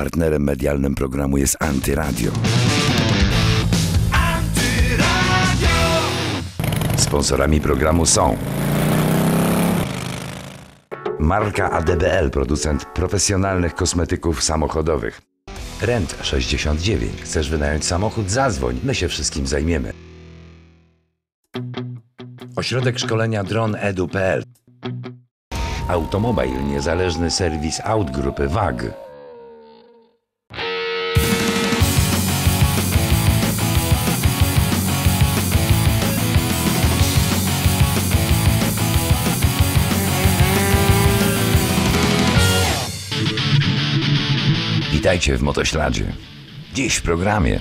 Partnerem medialnym programu jest Antyradio. Sponsorami programu są Marka ADBL, producent profesjonalnych kosmetyków samochodowych. Rent 69. Chcesz wynająć samochód? Zadzwoń, my się wszystkim zajmiemy. Ośrodek szkolenia dronedu.pl Automobile, niezależny serwis aut grupy WAG. Witajcie w Motośladzie. Dziś w programie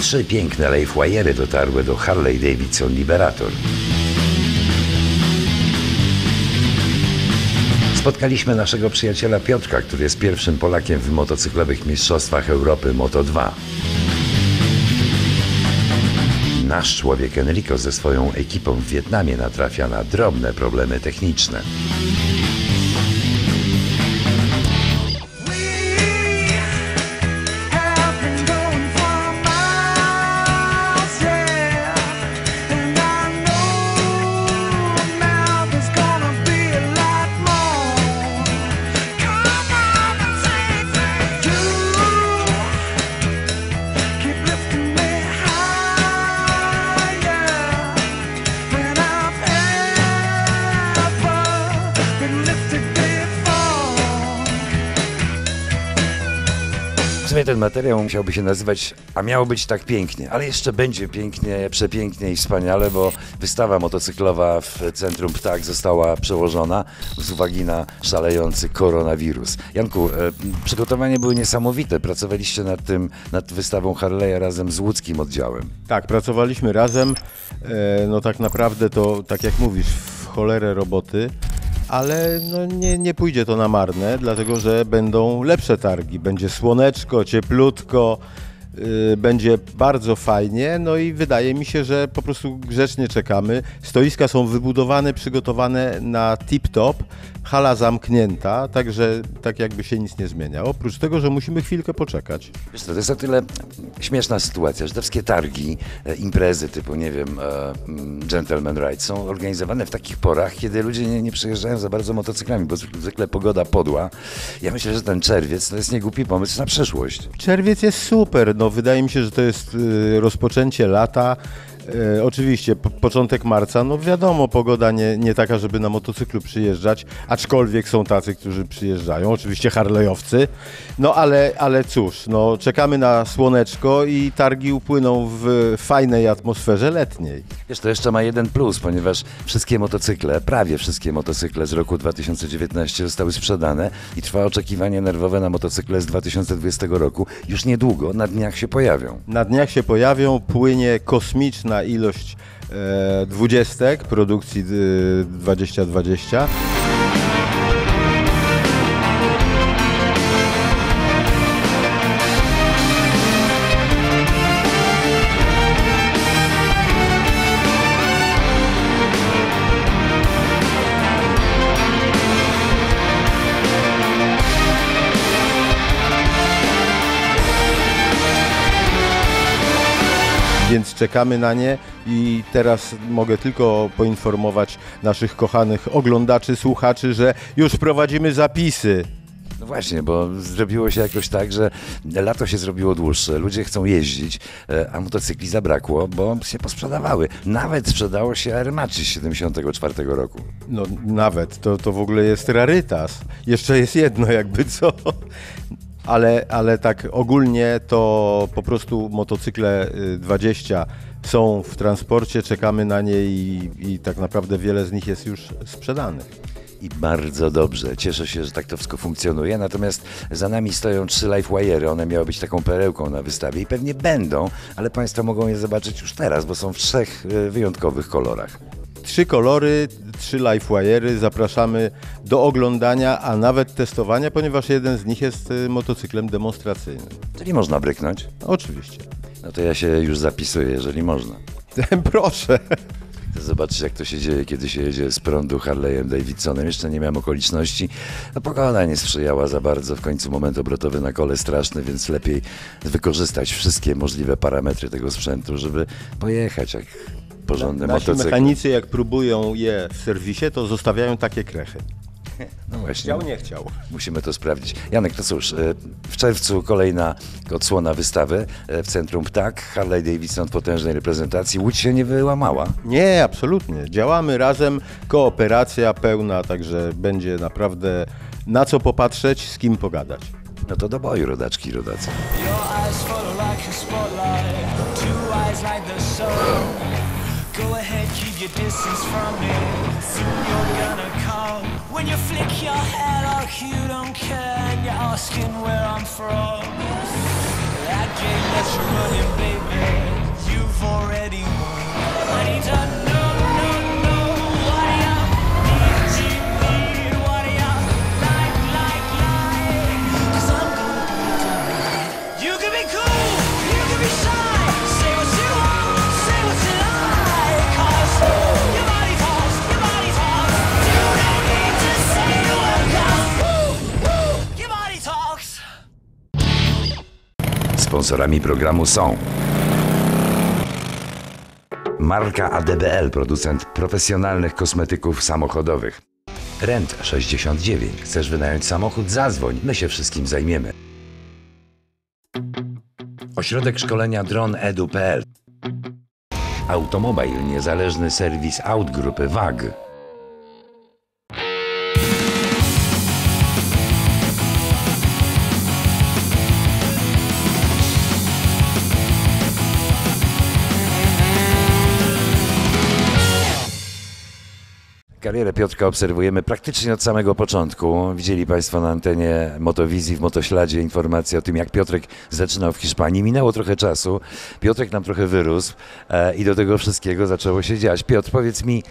trzy piękne Leifwayery dotarły do Harley Davidson Liberator. Spotkaliśmy naszego przyjaciela Piotrka, który jest pierwszym Polakiem w motocyklowych mistrzostwach Europy Moto2. Nasz człowiek Enrico ze swoją ekipą w Wietnamie natrafia na drobne problemy techniczne. Ten materiał musiałby się nazywać, a miało być tak pięknie, ale jeszcze będzie pięknie, przepięknie i wspaniale, bo wystawa motocyklowa w centrum Ptak została przełożona z uwagi na szalejący koronawirus. Janku, e, przygotowania były niesamowite. Pracowaliście nad tym, nad wystawą Harley'a razem z łódzkim oddziałem. Tak, pracowaliśmy razem. E, no tak naprawdę to, tak jak mówisz, w cholerę roboty ale no nie, nie pójdzie to na marne, dlatego że będą lepsze targi. Będzie słoneczko, cieplutko, będzie bardzo fajnie, no i wydaje mi się, że po prostu grzecznie czekamy. Stoiska są wybudowane, przygotowane na tip-top, hala zamknięta, także tak jakby się nic nie zmienia. Oprócz tego, że musimy chwilkę poczekać. Wiesz co, to jest o tyle śmieszna sytuacja, że te wszystkie targi, e, imprezy typu, nie wiem, e, mm, Gentleman Ride są organizowane w takich porach, kiedy ludzie nie, nie przyjeżdżają za bardzo motocyklami, bo zwykle pogoda podła. Ja myślę, że ten czerwiec to jest niegłupi pomysł na przyszłość. Czerwiec jest super, no no, wydaje mi się, że to jest y, rozpoczęcie lata. E, oczywiście, po, początek marca, no wiadomo, pogoda nie, nie taka, żeby na motocyklu przyjeżdżać, aczkolwiek są tacy, którzy przyjeżdżają, oczywiście harlejowcy, no ale, ale cóż, no czekamy na słoneczko i targi upłyną w fajnej atmosferze letniej. Wiesz, to jeszcze ma jeden plus, ponieważ wszystkie motocykle, prawie wszystkie motocykle z roku 2019 zostały sprzedane i trwa oczekiwanie nerwowe na motocykle z 2020 roku. Już niedługo, na dniach się pojawią. Na dniach się pojawią, płynie kosmiczna ilość e, dwudziestek produkcji 2020. czekamy na nie i teraz mogę tylko poinformować naszych kochanych oglądaczy, słuchaczy, że już prowadzimy zapisy. No właśnie, bo zrobiło się jakoś tak, że lato się zrobiło dłuższe, ludzie chcą jeździć, e, a motocykli zabrakło, bo się posprzedawały. Nawet sprzedało się Aermaci z 74 roku. No nawet, to, to w ogóle jest rarytas. Jeszcze jest jedno jakby co ale, ale tak ogólnie to po prostu motocykle 20 y, są w transporcie, czekamy na nie i, i tak naprawdę wiele z nich jest już sprzedanych. I bardzo dobrze. Cieszę się, że tak to wszystko funkcjonuje. Natomiast za nami stoją trzy LifeWire'y. One miały być taką perełką na wystawie i pewnie będą, ale Państwo mogą je zobaczyć już teraz, bo są w trzech y, wyjątkowych kolorach. Trzy kolory, trzy LifeWire'y. Zapraszamy do oglądania, a nawet testowania, ponieważ jeden z nich jest y, motocyklem demonstracyjnym. Czyli można bryknąć? Oczywiście. No to ja się już zapisuję, jeżeli można. Proszę. Zobaczyć, jak to się dzieje, kiedy się jedzie z prądu Harley'em Davidsonem. Jeszcze nie miałem okoliczności. No, pogoda nie sprzyjała za bardzo. W końcu moment obrotowy na kole straszny, więc lepiej wykorzystać wszystkie możliwe parametry tego sprzętu, żeby pojechać jak porządny Nasi motocykl. mechanicy jak próbują je w serwisie, to zostawiają takie krechy. No właśnie. Chciał, nie chciał. Musimy to sprawdzić. Janek, to cóż, e, w czerwcu kolejna odsłona wystawy e, w Centrum Ptak. Harley Davidson potężnej reprezentacji. Łódź się nie wyłamała. Nie, absolutnie. Działamy razem, kooperacja pełna, także będzie naprawdę na co popatrzeć, z kim pogadać. No to do boju, rodaczki i rodacy. Your eyes follow like a spotlight, two eyes like the sun. Your distance from me. Soon you're gonna come. When you flick your hair like you don't care, and you're asking where I'm from. That game that you're running, Sponsorami programu są Marka ADBL, producent profesjonalnych kosmetyków samochodowych. Rent 69. Chcesz wynająć samochód? Zadzwoń, my się wszystkim zajmiemy. Ośrodek szkolenia dronedu.pl Automobile, niezależny serwis aut grupy WAG. Karierę Piotrka obserwujemy praktycznie od samego początku. Widzieli Państwo na antenie Motowizji w Motośladzie informacje o tym, jak Piotrek zaczynał w Hiszpanii. Minęło trochę czasu, Piotrek nam trochę wyrósł e, i do tego wszystkiego zaczęło się dziać. Piotr, powiedz mi,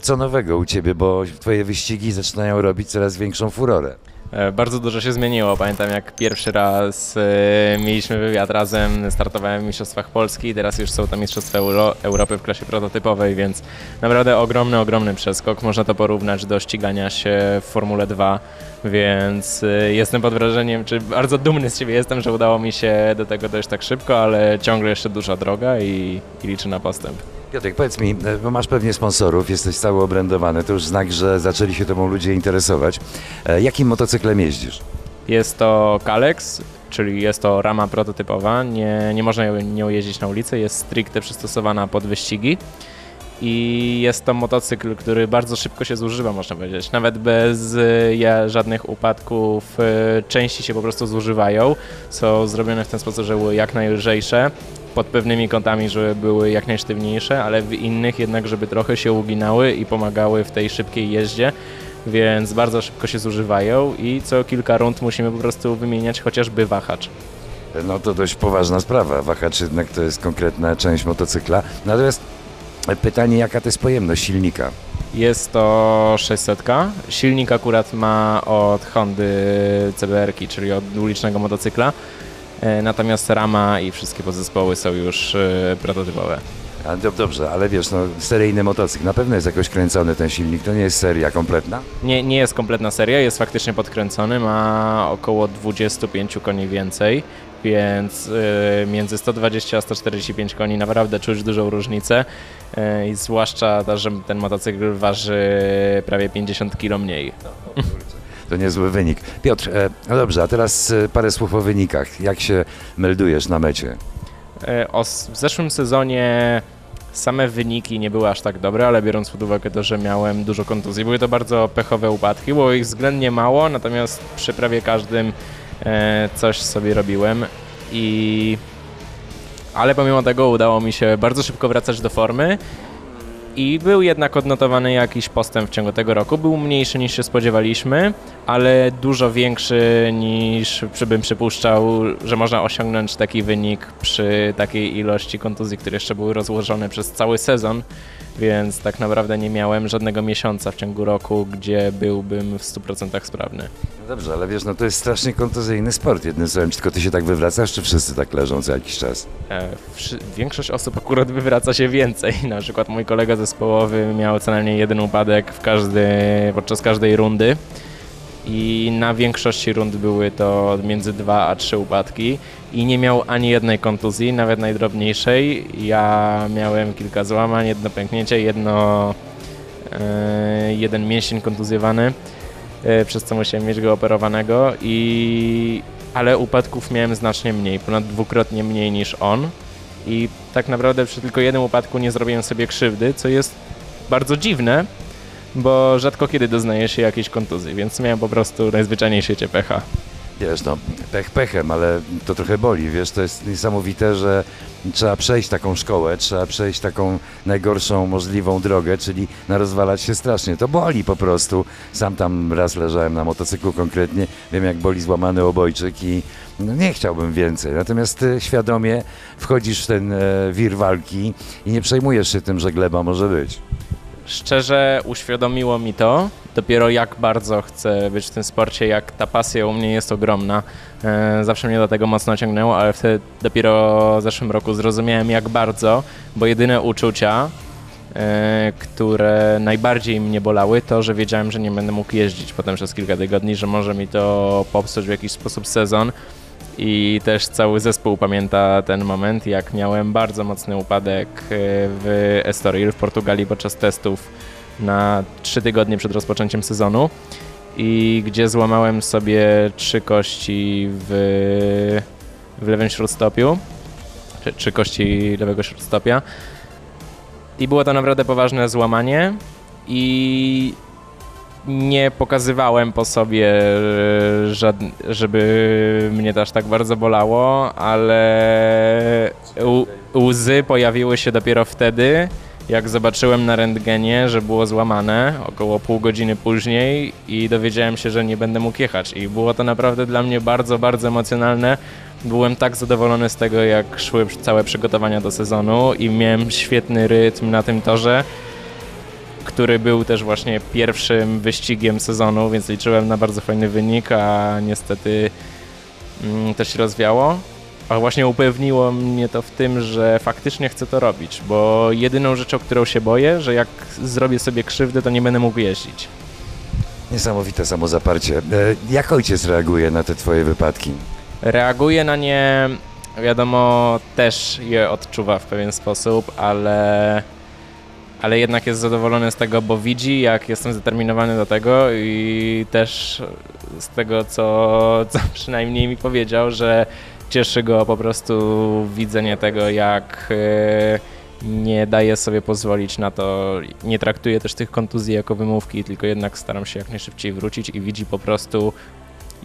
co nowego u Ciebie, bo Twoje wyścigi zaczynają robić coraz większą furorę. E, Bardzo dużo się zmieniło. Pamiętam jak pierwszy raz e, mieliśmy wywiad razem, startowałem w Mistrzostwach Polski, teraz już są to Mistrzostwa Euro, Europy w klasie prototypowej, więc naprawdę ogromny, ogromny przeskok. Można to porównać do ścigania się w Formule 2, więc e, jestem pod wrażeniem, czy bardzo dumny z siebie jestem, że udało mi się do tego dojść tak szybko, ale ciągle jeszcze duża droga i, i liczę na postęp. Piotrek, powiedz mi, e, bo masz pewnie sponsorów, jesteś cały obrędowany, to już znak, że zaczęli się Tobą ludzie interesować. E, Jakim motocyklem jeździsz? Jest to Kalex, czyli jest to rama prototypowa. Nie, nie można nią jeździć na ulicy, jest stricte przystosowana pod wyścigi. I jest to motocykl, który bardzo szybko się zużywa, można powiedzieć. Nawet bez ja- żadnych upadków y, części się po prostu zużywają. Są zrobione w ten sposób, że były jak najlżejsze, pod pewnymi kątami, żeby były jak najsztywniejsze, ale w innych jednak, żeby trochę się uginały i pomagały w tej szybkiej jeździe więc bardzo szybko się zużywają i co kilka rund musimy po prostu wymieniać chociażby wahacz. No to dość poważna sprawa. Wahacz jednak to jest konkretna część motocykla. Natomiast pytanie, jaka to jest pojemność silnika? Jest to 600. Silnik akurat ma od Hondy CBR, czyli od ulicznego motocykla. E, Natomiast rama i wszystkie podzespoły są już e, prototypowe. A, dobrze, ale wiesz, no, seryjny motocykl, na pewno jest jakoś kręcony ten silnik, to nie jest seria kompletna? Nie, nie jest kompletna seria, jest faktycznie podkręcony, ma około 25 koni więcej, więc y, między 120 a 145 koni naprawdę czuć dużą różnicę y, i zwłaszcza to, że ten motocykl waży prawie 50 kg mniej. To niezły wynik. Piotr, e, no dobrze, a teraz e, parę słów o wynikach. Jak się meldujesz na mecie? E, o, w zeszłym sezonie same wyniki nie były aż tak dobre, ale biorąc pod uwagę to, że miałem dużo kontuzji, były to bardzo pechowe upadki, było ich względnie mało, natomiast przy prawie każdym coś sobie robiłem i ale pomimo tego udało mi się bardzo szybko wracać do formy i był jednak odnotowany jakiś postęp w ciągu tego roku. Był mniejszy niż się spodziewaliśmy, ale dużo większy niż bym przypuszczał, że można osiągnąć taki wynik przy takiej ilości kontuzji, które jeszcze były rozłożone przez cały sezon. Więc tak naprawdę nie miałem żadnego miesiąca w ciągu roku, gdzie byłbym w 100% sprawny. No dobrze, ale wiesz, no to jest strasznie kontuzyjny sport, jednym słowem. Czy tylko ty się tak wywracasz, czy wszyscy tak leżą co jakiś czas? E, Większość osób akurat wywraca się więcej. Na przykład mój kolega zespołowy miał co najmniej jeden upadek w każdy, podczas każdej rundy. I na większości rund były to między dwa a trzy upadki i nie miał ani jednej kontuzji, nawet najdrobniejszej. Ja miałem kilka złamań, jedno pęknięcie, jedno, e, jeden mięsień kontuzjowany, e, przez co musiałem mieć go operowanego i ale upadków miałem znacznie mniej, ponad dwukrotnie mniej niż on. I tak naprawdę przy tylko jednym upadku nie zrobiłem sobie krzywdy, co jest bardzo dziwne, bo rzadko kiedy doznaje się jakiejś kontuzji, więc miałem po prostu najzwyczajniej w pecha. Wiesz, no, pech pechem, ale to trochę boli, wiesz, to jest niesamowite, że trzeba przejść taką szkołę, trzeba przejść taką najgorszą możliwą drogę, czyli narozwalać się strasznie. To boli po prostu. Sam tam raz leżałem na motocyklu konkretnie, wiem jak boli złamany obojczyk i no, nie chciałbym więcej. Natomiast ty świadomie wchodzisz w ten e, wir walki i nie przejmujesz się tym, że gleba może być. Szczerze uświadomiło mi to, dopiero jak bardzo chcę być w tym sporcie, jak ta pasja u mnie jest ogromna. E, Zawsze mnie do tego mocno ciągnęło, ale wtedy dopiero w zeszłym roku zrozumiałem jak bardzo, bo jedyne uczucia, e, które najbardziej mnie bolały, to że wiedziałem, że nie będę mógł jeździć potem przez kilka tygodni, że może mi to popsuć w jakiś sposób sezon. I też cały zespół pamięta ten moment, jak miałem bardzo mocny upadek e, w Estoril w Portugalii podczas testów na trzy tygodnie przed rozpoczęciem sezonu i gdzie złamałem sobie trzy kości w, w lewym śródstopiu, czy trzy kości lewego śródstopia. I było to naprawdę poważne złamanie i nie pokazywałem po sobie, e, żeby mnie to aż tak bardzo bolało, ale łzy pojawiły się dopiero wtedy, jak zobaczyłem na rentgenie, że było złamane około pół godziny później i dowiedziałem się, że nie będę mógł jechać. I było to naprawdę dla mnie bardzo, bardzo emocjonalne. Byłem tak zadowolony z tego, jak szły całe przygotowania do sezonu i miałem świetny rytm na tym torze który był też właśnie pierwszym wyścigiem sezonu, więc liczyłem na bardzo fajny wynik, a niestety mm, to się rozwiało. A właśnie upewniło mnie to w tym, że faktycznie chcę to robić, bo jedyną rzeczą, którą się boję, że jak zrobię sobie krzywdę, to nie będę mógł jeździć. Niesamowite samozaparcie. E, Jak ojciec reaguje na te twoje wypadki? Reaguje na nie, wiadomo, też je odczuwa w pewien sposób, ale, ale jednak jest zadowolony z tego, bo widzi, jak jestem zdeterminowany do tego i też z tego, co, co przynajmniej mi powiedział, że cieszy go po prostu widzenie tego, jak e, nie daję sobie pozwolić na to, nie traktuję też tych kontuzji jako wymówki, tylko jednak staram się jak najszybciej wrócić i widzi po prostu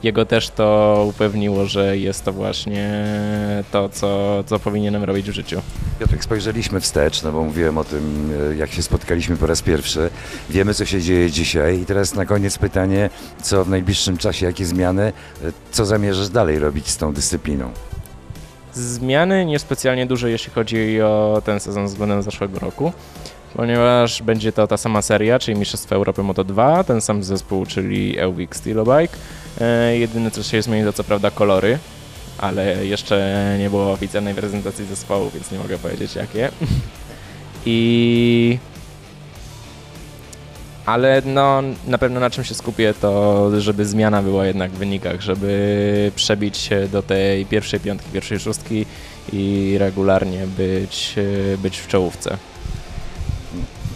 jego też to upewniło, że jest to właśnie to, co, co powinienem robić w życiu. Piotrek, spojrzeliśmy wstecz, no bo mówiłem o tym, e, jak się spotkaliśmy po raz pierwszy. Wiemy, co się dzieje dzisiaj i teraz na koniec pytanie, co w najbliższym czasie, jakie zmiany, e, co zamierzasz dalej robić z tą dyscypliną? Zmiany niespecjalnie duże, jeśli chodzi o ten sezon względem zeszłego roku, ponieważ będzie to ta sama seria, czyli Mistrzostwa Europy Moto2, ten sam zespół, czyli Elwik Stylobike. E, jedyne, co się zmieni, to co prawda kolory, ale jeszcze nie było oficjalnej prezentacji zespołu, więc nie mogę powiedzieć jakie. I ale no, na pewno na czym się skupię, to żeby zmiana była jednak w wynikach, żeby przebić się do tej pierwszej piątki, pierwszej szóstki i regularnie być, być w czołówce.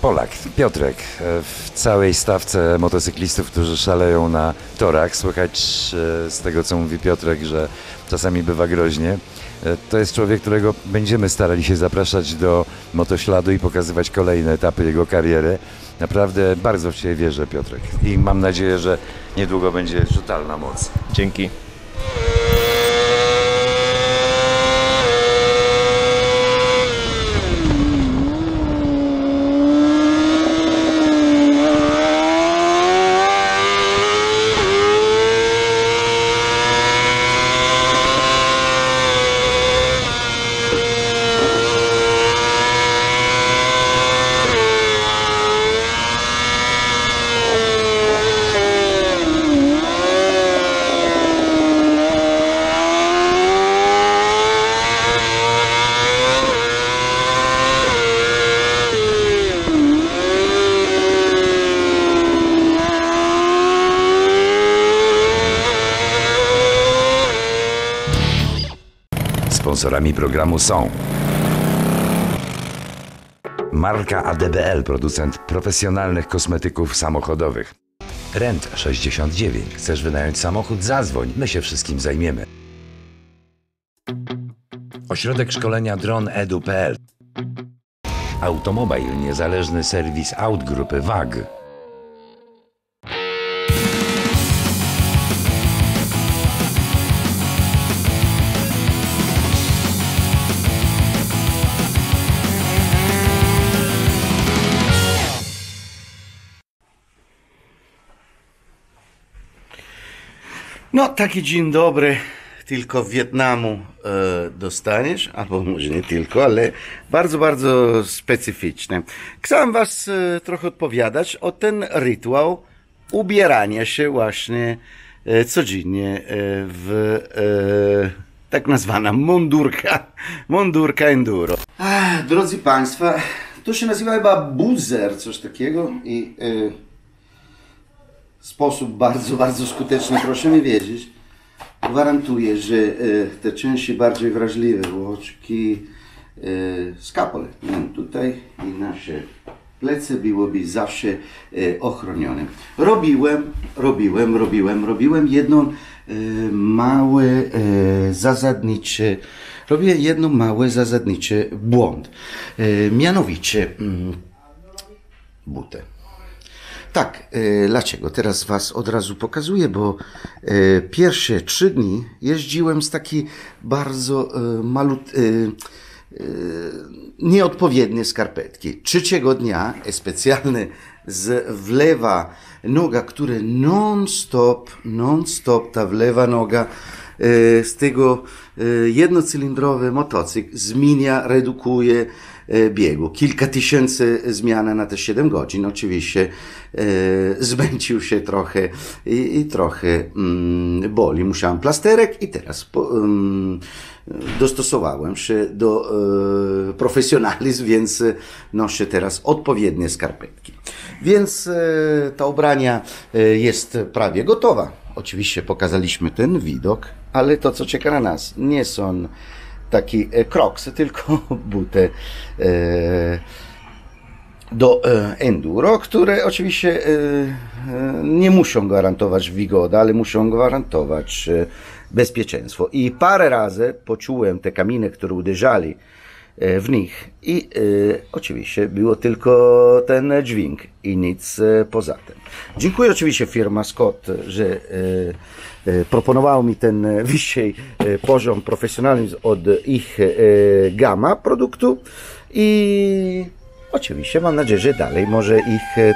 Polak, Piotrek, e, w całej stawce motocyklistów, którzy szaleją na torach, słychać e, z tego, co mówi Piotrek, że czasami bywa groźnie. E, To jest człowiek, którego będziemy starali się zapraszać do motośladu i pokazywać kolejne etapy jego kariery. Naprawdę bardzo w Ciebie wierzę, Piotrek. I mam nadzieję, że niedługo będzie totalna moc. Dzięki. Sponsorami programu są Marka ADBL, producent profesjonalnych kosmetyków samochodowych. Rent 69. Chcesz wynająć samochód? Zadzwoń, my się wszystkim zajmiemy. Ośrodek szkolenia dronedu.pl Automobile, niezależny serwis aut grupy WAG. No, taki dzień dobry tylko Wietnamu e, dostaniesz, albo może nie tylko, ale bardzo, bardzo specyficzne. Chciałem was e, trochę odpowiadać o ten rytuał ubierania się właśnie e, codziennie e, w e, tak nazwana mundurka, mundurka enduro. Ach, drodzy Państwo, to się nazywa chyba buzer, coś takiego i... E, sposób bardzo, bardzo skuteczny, proszę mi wierzyć. Gwarantuję, że e, te części bardziej wrażliwe, łoczki, e, skapole, nie, tutaj i nasze plecy byłoby zawsze e, ochronione. Robiłem, robiłem, robiłem, robiłem jedną e, małe e, zasadnicze, robię jedno małe zasadnicze błąd. E, mianowicie mm, butę. Tak, e, dlaczego? Teraz Was od razu pokazuję, bo e, pierwsze trzy dni jeździłem z taki bardzo e, malut, nieodpowiednie skarpetki. Trzeciego dnia specjalny z wlewa noga, które non-stop, non-stop ta wlewa noga z tego jednocylindrowy motocykl zmienia, redukuje biegu. Kilka tysięcy zmian na te 7 godzin. Oczywiście e, zmęcił się trochę i, i trochę mm, boli. Musiałem plasterek i teraz po, mm, dostosowałem się do e, profesjonalizm, więc e, noszę teraz odpowiednie skarpetki. Więc e, ta ubrania e, jest prawie gotowa. Oczywiście pokazaliśmy ten widok, ale to co czeka na nas nie są takie e, kroksy, tylko buty e, do e, enduro, które oczywiście nie muszą gwarantować wygodę, ale muszą gwarantować bezpieczeństwo. I parę razy poczułem te kaminy, które uderzali w nich i e, oczywiście było tylko ten dźwięk i nic e, poza tym. Dziękuję oczywiście firma Scott, że e, e, proponowało mi ten e, wyższy e, poziom profesjonalizmu od ich e, gama produktu i oczywiście mam nadzieję, że dalej może ich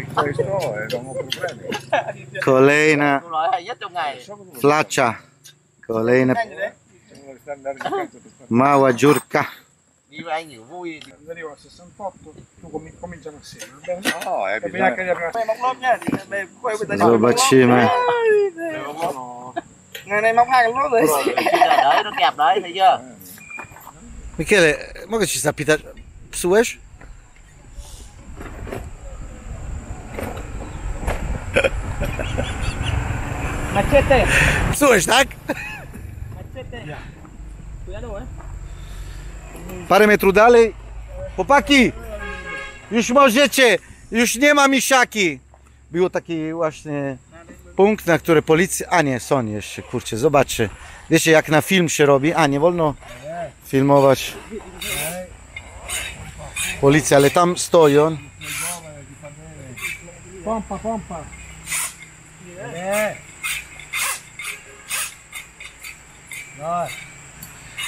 questo non ho problemi. Kolejna flaccia. Kolejna mała dziurka. Quando arrivo a 68 tu cominciamo assieme, va? No, eh, è bisogna... Zobaczymy. Ngày này móc hai cái lốt rồi. Đấy, nó kẹp đấy, thấy chưa? Michele, mogę ci zapytać, psułeś? Machete. Psułeś, tak? Parę metrów dalej. Chłopaki, już możecie, już nie ma misiaki. Było taki właśnie punkt, na który policja, a nie, są jeszcze, kurczę, zobaczcie. Wiecie jak na film się robi, a nie wolno filmować. Policja, ale tam stoją. Pompa, pompa. Nie. No.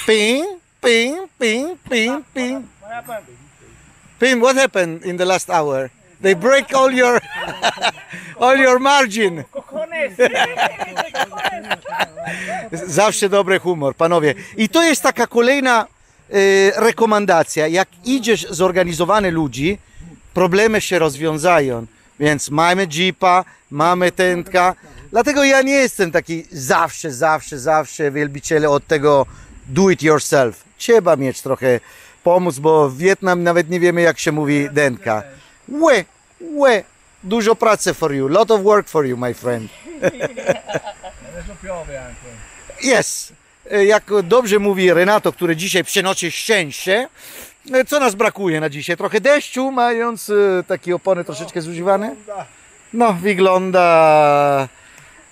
Ping, ping, ping, ping, ping. Ping, what happened in the last hour? They break all your all your margin. Zawsze dobry humor, panowie. I to jest taka kolejna e, rekomendacja. Jak idziesz zorganizowany ludzi, problemy się rozwiązają. Więc mamy jeepa, mamy tętka. Dlatego ja nie jestem taki zawsze, zawsze, zawsze wielbicielem od tego do it yourself. Trzeba mieć trochę pomóc, bo w Wietnam nawet nie wiemy jak się mówi dętka. Łe, łe, dużo pracy for you, lot of work for you, my friend. Yes. E, Jak dobrze mówi Renato, który dzisiaj przynosi szczęście, co nas brakuje na dzisiaj? Trochę deszczu, mając e, takie opony troszeczkę zużywane? No, wygląda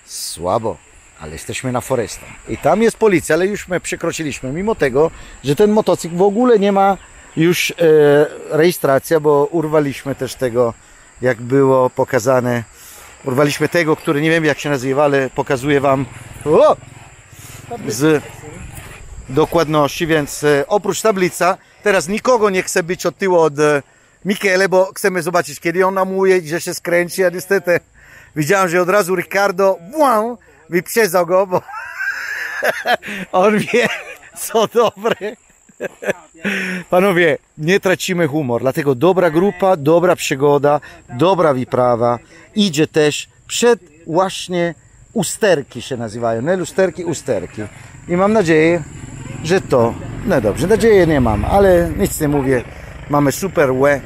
słabo, ale jesteśmy na Foresta. I tam jest policja, ale już my przekroczyliśmy, mimo tego, że ten motocykl w ogóle nie ma już e, rejestracja, bo urwaliśmy też tego, jak było pokazane. Urwaliśmy tego, który nie wiem jak się nazywa, ale pokazuję Wam. O! z dokładności, więc e, oprócz tablica, teraz nikogo nie chce być od tyłu od e, Michele, bo chcemy zobaczyć, kiedy on namuje, że się skręci, a niestety widziałem, że od razu Ricardo wow, wyprzedzał go, bo on wie, co dobre. Panowie, nie tracimy humor, dlatego dobra grupa, dobra przygoda, dobra wyprawa idzie też przed właśnie usterki się nazywają, nie lusterki, usterki. I mam nadzieję, że to, no dobrze, nadzieję nie mam, ale nic nie mówię, mamy super łe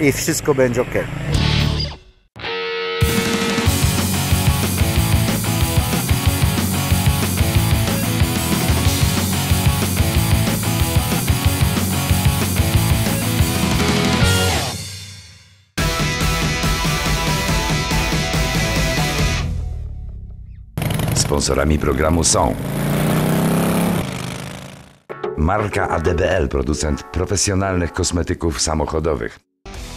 i wszystko będzie ok. Sponsorami programu są Marka ADBL, producent profesjonalnych kosmetyków samochodowych.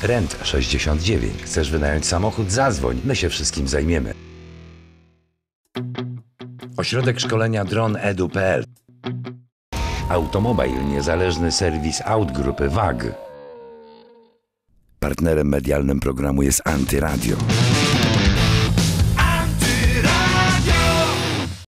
Rent 69. Chcesz wynająć samochód? Zadzwoń, my się wszystkim zajmiemy. Ośrodek szkolenia dronedu.pl Automobile, niezależny serwis aut grupy WAG. Partnerem medialnym programu jest Antyradio.